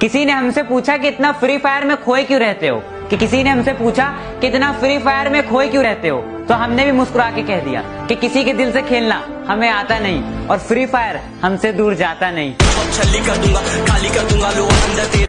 किसी ने हमसे पूछा कि इतना फ्री फायर में खोए क्यों रहते हो? कि किसी ने हमसे पूछा कि इतना फ्री फायर में खोए क्यों रहते हो? तो हमने भी मुस्कुरा के कह दिया कि किसी के दिल से खेलना हमें आता नहीं और फ्री फायर हमसे दूर जाता नहीं। छली कर दूँगा खाली कर दूँगा लो अंदर तेरे